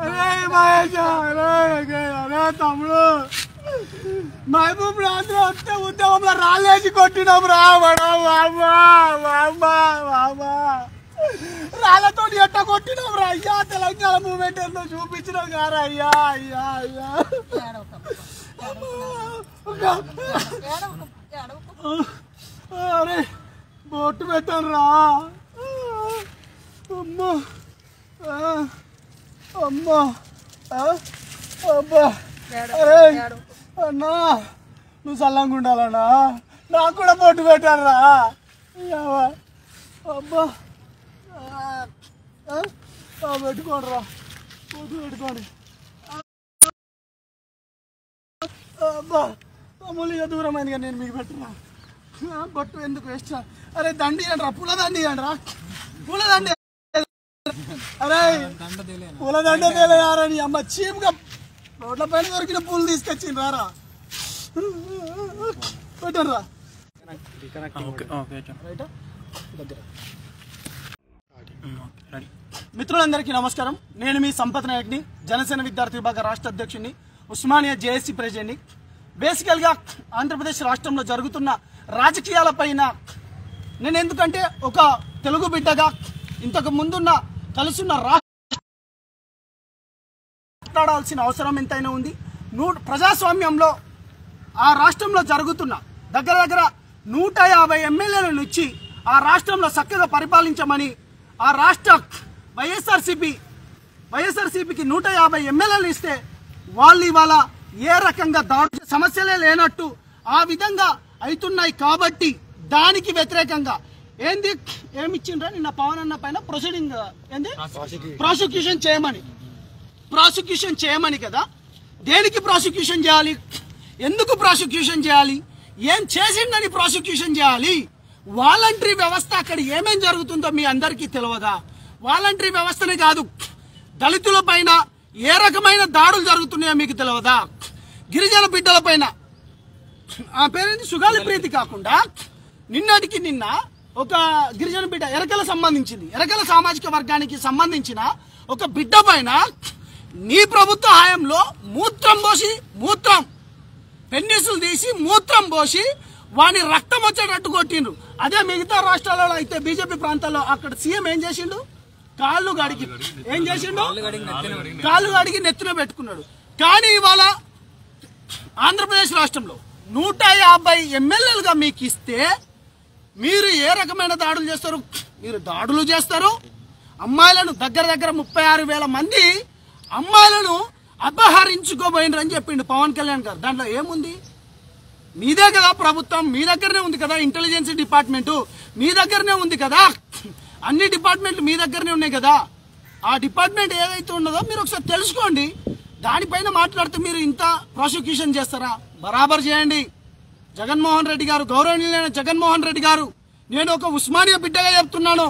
అరే మహేష్ అరే అరే తమ్ముడు మహబూబ్ రాత్రి వస్తే ఉద్యమంలో రాళ్ళేసి కొట్టినాం రా రాళ్ళతో ఎట్ట కొట్టినాం రా అయ్యా తెలంగాణ మూమెంట్ ఎన్నో చూపించినాం కారా అయ్యా అయ్యా అయ్యా. అరే బొట్టు పెట్టాను రా. అమ్మా ఆ, అమ్మా అబ్బా అరే అన్నా నువ్వు చల్లంగా ఉండాలన్నా నాకు కూడా బొట్టు పెట్టాను రా అయ్యావా అబ్బా పెట్టుకోండి రా. బొట్టు పెట్టుకోండి. అబ్బా అమ్ములు ఇక దూరం అయింది కానీ నేను మీకు పెట్టినా? ఆ, బొట్టు ఎందుకు వేస్ట్? అరే దండి అంటారా పూల దండి అంటారా పూల దండి. అరే పూల దండ తేలేయారని అమ్మ? చీప్గా రోడ్ల పైన దొరికిన పూలు తీసుకొచ్చింది రారా. దగ్గర. మిత్రులందరికీ నమస్కారం. నేను మీ సంపత్ నాయక్ని జనసేన విద్యార్థి విభాగ రాష్ట్ర అధ్యక్షుడిని ఉస్మానియా జేఏసీ ప్రెసిడెంట్ని. బేసికల్గా ఆంధ్రప్రదేశ్ రాష్ట్రంలో జరుగుతున్న రాజకీయాలపైన నేను ఎందుకంటే ఒక తెలుగు బిడ్డగా ఇంతకు ముందున్న కలుసున్న రాష్ట్ర మాట్లాడాల్సిన అవసరం ఎంతైనా ఉంది. నూ ప్రజాస్వామ్యంలో ఆ రాష్ట్రంలో జరుగుతున్న దగ్గర దగ్గర నూట యాభై ఎమ్మెల్యేలను ఇచ్చి ఆ రాష్ట్రంలో చక్కగా పరిపాలించమని ఆ రాష్ట్ర వైఎస్ఆర్సీపీ వైఎస్ఆర్సీపీకి నూట యాభై ఎమ్మెల్యేలు ఇస్తే వాళ్ళు ఇవాళ ఏ రకంగా దాడు సమస్యలే లేనట్టు ఆ విధంగా అవుతున్నాయి కాబట్టి దానికి వ్యతిరేకంగా ఏంది? ఏమి ఇచ్చిండ్రా నిన్న పవన్ అన్న పైన ప్రొసీడింగ్ ఏంది? ప్రాసిక్యూషన్ చేయమని. ప్రాసిక్యూషన్ చేయమని కదా? దేనికి ప్రాసిక్యూషన్ చేయాలి? ఎందుకు ప్రాసిక్యూషన్ చేయాలి? ఏం చేసిండని ప్రాసిక్యూషన్ చేయాలి? వాలంటరీ వ్యవస్థ అక్కడ ఏమేం జరుగుతుందో మీ అందరికీ తెలియదా? వాలంటరీ వ్యవస్థనే కాదు దళితుల పైన ఏ రకమైన దాడులు జరుగుతున్నాయో మీకు తెలియదా? గిరిజన బిడ్డల పైన. ఆ పేరేంటి? సుగాలి ప్రీతి కాకుండా నిన్నటికి నిన్న ఒక గిరిజన బిడ్డ ఎరకల సంబంధించింది ఎరకల సామాజిక వర్గానికి సంబంధించిన ఒక బిడ్డ పైన నీ ప్రభుత్వ హయాంలో మూత్రం పోసి మూత్రం. పెన్నిసులు తీసి మూత్రం పోసి వాని రక్తం వచ్చేటట్టు కొట్టిండ్రు. అదే మిగతా రాష్ట్రాలలో అయితే బీజేపీ ప్రాంతాల్లో అక్కడ సీఎం ఏం చేసిండు? కాళ్ళు గడిగి ఏం చేసిండు? కాళ్ళు గడిగి నెత్తిన పెట్టుకున్నాడు. కానీ ఇవాళ ఆంధ్రప్రదేశ్ రాష్ట్రంలో నూట యాభై ఎమ్మెల్యేలుగా మీకు ఇస్తే మీరు ఏ రకమైన దాడులు చేస్తారు? మీరు దాడులు చేస్తారు. అమ్మాయిలను దగ్గర దగ్గర ముప్పై ఆరు వేల మంది అమ్మాయిలను అపహరించుకోబోయినరు అని చెప్పిండు పవన్ కళ్యాణ్ గారు. దాంట్లో ఏముంది? మీదే కదా ప్రభుత్వం మీ దగ్గరనే ఉంది కదా ఇంటెలిజెన్స్ డిపార్ట్మెంటు మీ దగ్గరనే ఉంది కదా. అన్ని డిపార్ట్మెంట్లు మీ దగ్గరనే ఉన్నాయి కదా. ఆ డిపార్ట్మెంట్ ఏదైతే ఉన్నదో మీరు ఒకసారి తెలుసుకోండి. దానిపైన మాట్లాడితే మీరు ఇంత ప్రాసిక్యూషన్ చేస్తారా? బరాబర్ చేయండి. జగన్మోహన్ రెడ్డి గారు గౌరవనీయులైన జగన్మోహన్ రెడ్డి గారు నేను ఒక ఉస్మానియా బిడ్డగా చెప్తున్నాను.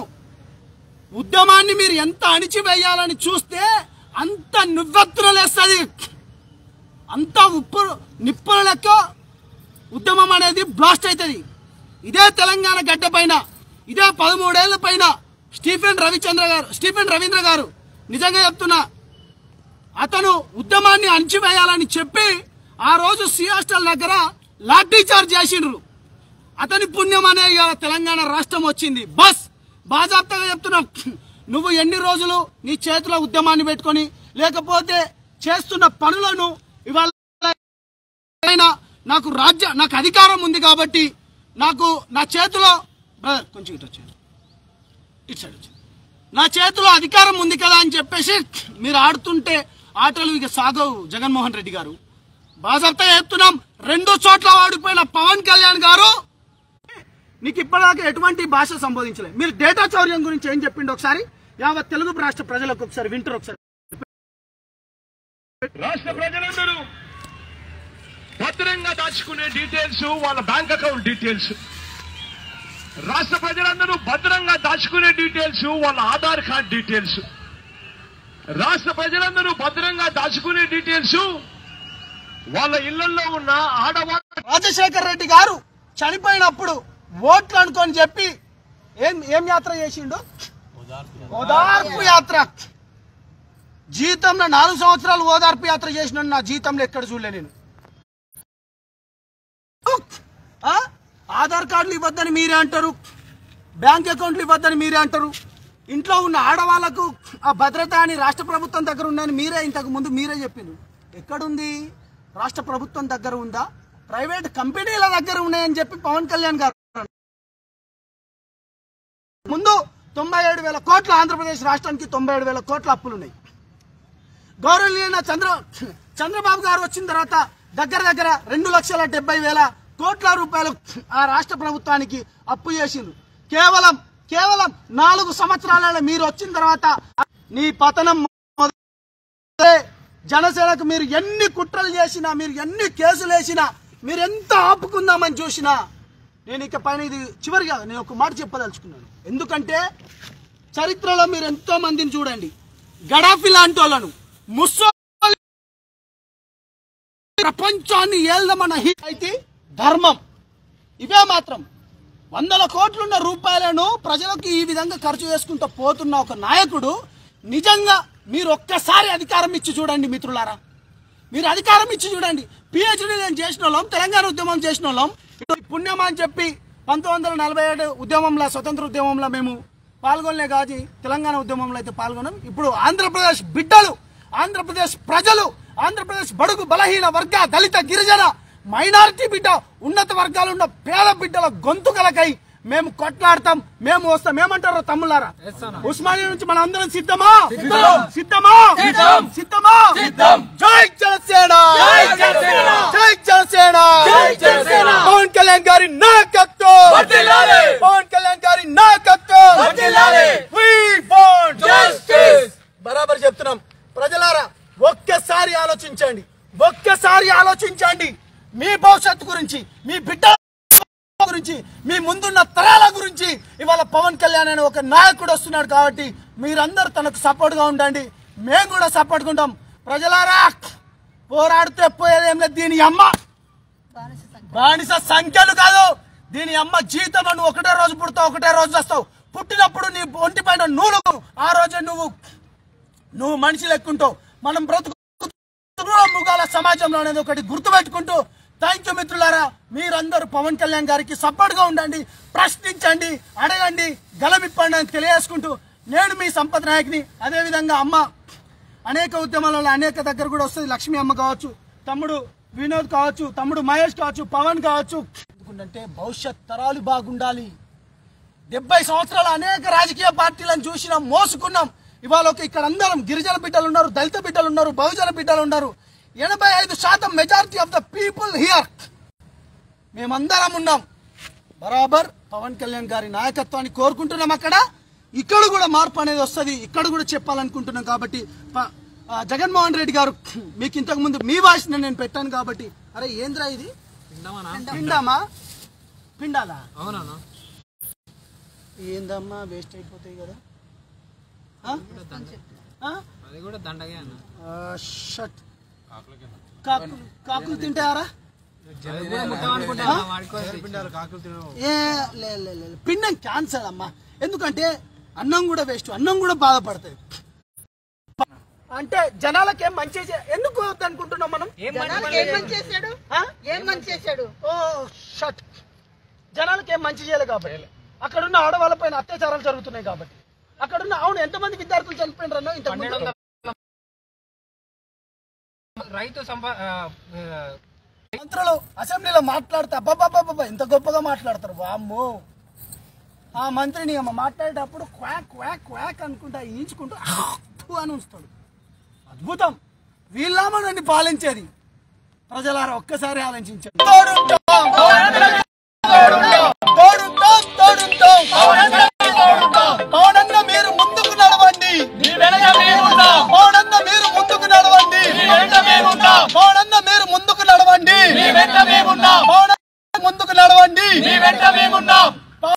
ఉద్యమాన్ని మీరు ఎంత అణిచివేయాలని చూస్తే అంత నువ్వెత్తునలేస్తుంది అంత ఉప్పు నిప్పుల లెక్క ఉద్యమం అనేది బ్లాస్ట్ అవుతుంది ఇదే తెలంగాణ గడ్డ పైన ఇదే పదమూడేళ్ళ పైన స్టీఫెన్ రవిచంద్ర గారు స్టీఫెన్ రవీంద్ర గారు నిజంగా చెప్తున్నా అతను ఉద్యమాన్ని అణిచివేయాలని చెప్పి ఆ రోజు సి హాస్టల్ దగ్గర లాఠీ చార్జ్ చేసిండ్రు. అతని పుణ్యం అనే తెలంగాణ రాష్ట్రం వచ్చింది. బస్ బాజాప్తగా చెప్తున్నా నువ్వు ఎన్ని రోజులు నీ చేతిలో ఉద్యమాన్ని పెట్టుకొని లేకపోతే చేస్తున్న పనులను ఇవాళ నాకు రాజ్య నాకు అధికారం ఉంది కాబట్టి నాకు నా చేతిలో బ్రదర్ కొంచెం ఇటు వచ్చాను ఇటు సైడ్ వచ్చాను నా చేతిలో అధికారం ఉంది కదా అని చెప్పేసి మీరు ఆడుతుంటే ఆటలు ఇక సాగవు జగన్మోహన్ రెడ్డి గారు. బాజప్తా చెప్తున్నాం రెండు చోట్ల వాడిపోయిన పవన్ కళ్యాణ్ గారు నీకు ఇప్పటిదాకా ఎటువంటి భాష సంబోధించలేదు. మీరు డేటా చౌర్యం గురించి ఏం చెప్పిండు ఒకసారి? యావత్ తెలుగు రాష్ట్ర ప్రజలకు ఒకసారి వింటారు ఒకసారి రాష్ట్ర ప్రజలందరూ భద్రంగా దాచుకునే డీటెయిల్స్ వాళ్ళ బ్యాంక్ అకౌంట్ డీటెయిల్స్. రాష్ట్ర ప్రజలందరూ భద్రంగా దాచుకునే డీటెయిల్స్ వాళ్ళ ఆధార్ కార్డ్ డీటెయిల్స్. రాష్ట్ర ప్రజలందరూ భద్రంగా దాచుకునే డీటెయిల్స్ వాళ్ళ ఇళ్ళలో ఉన్న ఆడవాళ్ళ రాజశేఖర్ రెడ్డి గారు చనిపోయినప్పుడు ఓట్లు అనుకొని చెప్పి ఏం ఏం యాత్ర చేసిండు? ఓదార్పు యాత్ర. జీతంలో నాలుగు సంవత్సరాలు ఓదార్పు యాత్ర చేసిన నా జీతంలో ఎక్కడ చూడలే నేను. ఆధార్ కార్డులు ఇవ్వద్దని మీరే అంటారు. బ్యాంక్ అకౌంట్లు ఇవ్వద్దని మీరే అంటారు. ఇంట్లో ఉన్న ఆడవాళ్ళకు ఆ భద్రత అని రాష్ట్ర ప్రభుత్వం దగ్గర ఉందని మీరే ఇంతకు ముందు మీరే చెప్పింది ఎక్కడుంది? రాష్ట్ర ప్రభుత్వం దగ్గర ఉందా? ప్రైవేట్ కంపెనీల దగ్గర ఉన్నాయని చెప్పి పవన్ కళ్యాణ్ గారు ముందు తొంభై ఏడు వేల కోట్ల ఆంధ్రప్రదేశ్ రాష్ట్రానికి తొంభై ఏడు వేల కోట్ల అప్పులు ఉన్నాయి చంద్ర చంద్రబాబు గారు వచ్చిన తర్వాత దగ్గర దగ్గర రెండు లక్షల డెబ్బై వేల కోట్ల రూపాయలు ఆ రాష్ట్ర ప్రభుత్వానికి అప్పు చేసిండ్రు. కేవలం కేవలం నాలుగు సంవత్సరాలలో మీరు వచ్చిన తర్వాత నీ పతనం జనసేనకు మీరు ఎన్ని కుట్రలు చేసినా మీరు ఎన్ని కేసులు వేసినా మీరు ఎంత ఆపుకుందామని చూసినా నేను ఇక పైన ఇది చివరిగా నేను ఒక మాట చెప్పదలుచుకున్నాను. ఎందుకంటే చరిత్రలో మీరు ఎంతో మందిని చూడండి. గడాఫీ లాంటి వాళ్ళను ముస్సో ప్రపంచాన్ని ఏల్దమన్న హీ అయితే ధర్మం. ఇవే మాత్రం వందల కోట్లున్న రూపాయలను ప్రజలకు ఈ విధంగా ఖర్చు చేసుకుంటూ పోతున్న ఒక నాయకుడు నిజంగా మీరు ఒక్కసారి అధికారం ఇచ్చి చూడండి మిత్రులారా. మీరు అధికారం ఇచ్చి చూడండి. పిహెచ్డి నేను చేసిన వాళ్ళం తెలంగాణ ఉద్యమం చేసిన వాళ్ళం. పుణ్యం అని చెప్పి పంతొమ్మిది వందల నలభై ఏడు ఉద్యమంలో స్వతంత్ర ఉద్యమంలో మేము పాల్గొనలే కాదు తెలంగాణ ఉద్యమంలో అయితే పాల్గొన్నాం. ఇప్పుడు ఆంధ్రప్రదేశ్ బిడ్డలు ఆంధ్రప్రదేశ్ ప్రజలు ఆంధ్రప్రదేశ్ బడుగు బలహీన వర్గ దళిత గిరిజన మైనారిటీ బిడ్డ ఉన్నత వర్గాలు ఉన్న పేద బిడ్డల గొంతుకలకై మేము కొట్లాడతాం మేము వస్తాం. ఏమంటారో తమ్ములారా? ఉస్మానియా నుంచి మన అందరం సిద్ధమా? సిద్ధమా? సిద్ధమా? జై జనసేన! జై జనసేన! పవన్ కళ్యాణ్ గారి నాయకత్వం పవన్ కళ్యాణ్ గారి నాయకత్వం బరాబర్ చెప్తున్నాం. ప్రజలారా ఒక్కసారి ఆలోచించండి. ఒక్కసారి ఆలోచించండి. మీ భవిష్యత్తు గురించి మీ బిడ్డ గురించి మీ ముందున్న తరాల గురించి ఇవాళ పవన్ కళ్యాణ్ అనే ఒక నాయకుడు వస్తున్నాడు కాబట్టి మీరందరూ తనకు సపోర్ట్గా ఉండండి. మేము కూడా సపోర్ట్ ఉంటాం. ప్రజలారా పోరాడితే పోయేదేం లేదు దీని అమ్మ. బానిస సంఖ్యలు కాదు. దీని అమ్మ జీతం నువ్వు ఒకటే రోజు పుడతావు ఒకటే రోజు వస్తావు పుట్టినప్పుడు నీ ఒంటి పైన నూలు ఆ రోజే నువ్వు నువ్వు మనిషి లెక్కుంటావు. మనం బ్రతుకు ముగాల సమాజంలో అనేది ఒకటి గుర్తుపెట్టుకుంటూ థ్యాంక్ యూ మిత్రులారా మీరందరూ పవన్ కళ్యాణ్ గారికి సపోర్ట్గా ఉండండి ప్రశ్నించండి అడగండి గలమిప్పండి అని తెలియజేసుకుంటూ నేను మీ సంపద నాయకుని అదేవిధంగా అమ్మ అనేక ఉద్యమాలలో అనేక దగ్గర కూడా వస్తుంది లక్ష్మీ అమ్మ కావచ్చు తమ్ముడు వినోద్ కావచ్చు తమ్ముడు మహేష్ కావచ్చు పవన్ కావచ్చు. ఎందుకంటే భవిష్యత్ తరాలు బాగుండాలి. డెబ్బై సంవత్సరాలు అనేక రాజకీయ పార్టీలను చూసినాం మోసుకున్నాం. ఇవాళ ఒక ఇక్కడ అందరం గిరిజన బిడ్డలు ఉన్నారు దళిత బిడ్డలు ఉన్నారు బహుజన బిడ్డలు ఉన్నారు. ఎనభై ఐదు శాతం majority of the people here మేమందరం ఉన్నాం. బరాబర్ పవన్ కళ్యాణ్ గారి నాయకత్వాన్ని కోరుకుంటున్నాం అక్కడ. ఇక్కడ కూడా మార్పు అనేది వస్తుంది. ఇక్కడ కూడా చెప్పాలనుకుంటున్నాం కాబట్టి ప- జగన్మోహన్ రెడ్డి గారు మీకు ఇంతకు ముందు మీ వాయిస్ నేను పెట్టాను కాబట్టి. అరే ఏంద్రా ఇది? పిండామా? పిండాలా? అవునా ఏందమ్మా వేస్ట్ అయిపోతాయి కదా? ఆ? ఆ? అది కూడా దండగే అన్న. ఆ, షట్ కాకులు లే. పిండం క్యాన్సర్ అమ్మా. ఎందుకంటే అన్నం కూడా వేస్ట్ అన్నం కూడా బాధపడుతుంది అంటే జనాలకి ఏం మంచి ఎందుకు అనుకుంటున్నాం మనం? జనాలకు ఏం మంచి చేశాడు? ఆ? ఏం మంచి చేశాడు? ఓ షట్. జనాలకి ఏం మంచి చేయలేదు కాబట్టి. అక్కడున్న ఆడవాళ్ళ పైన అత్యాచారాలు జరుగుతున్నాయి కాబట్టి. అక్కడున్న అవును ఎంతమంది విద్యార్థులు చనిపోయినారన్నో ఇంత రైతు సంపా మంత్రులు అసెంబ్లీలో మాట్లాడితే అబ్బాబాబాబా ఎంత గొప్పగా మాట్లాడతారు. వామ్మో. ఆ మంత్రిని అమ్మ మాట్లాడేటప్పుడు క్వాక్ క్వాక్ క్వాక్ అనుకుంటా ఈంచుకుంటూ అని ఉంచుతాడు. అద్భుతం. వీళ్ళమనండి పాలించేది. ప్రజలారా ఒక్కసారి ఆలోచించారు మీరు ముందుకు నడవండి. మీరు ముందుకు నడవండి. మీరు ముందుకు నడవండి. వెంట ముందుకు నడవండి. మీ వెంట మేమున్నాం